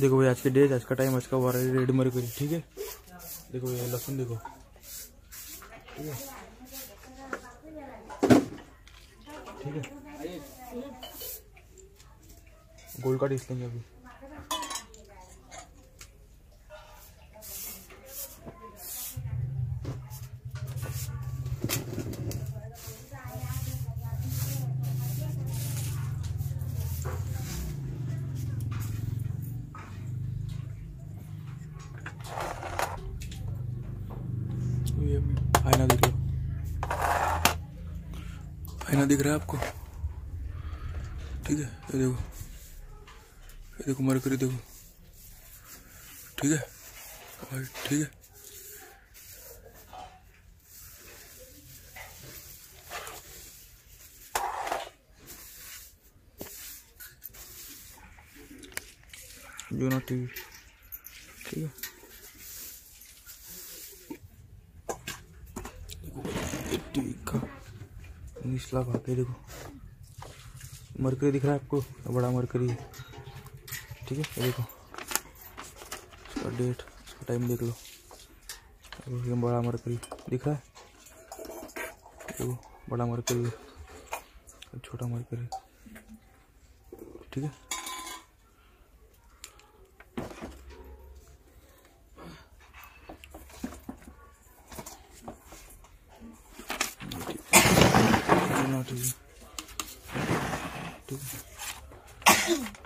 देखो भाई, आज के डेट आज का टाइम आज का वार रेड मर करी ठीक है? देखो भैया लहसुन देखो। ठीक है? ठीक है? गोल्ड कार्ड इस लेंगे अभी। ये आईना देख लो आईना दिख रहा है आपको? ठीक है, ये देखो। ये देखो मरकरी देखो। ठीक है? और ठीक है। जो ना टीवी ठीक है? निचला भाग है देखो। मरकरी दिख रहा है आपको? बड़ा मरकरी है। ठीक है देखो। इसका डेट इसका टाइम देख लो। ये बड़ा मरकरी दिख रहा है। देखो, बड़ा मरकरी छोटा मरकरी। ठीक है। ठीक है ठीक है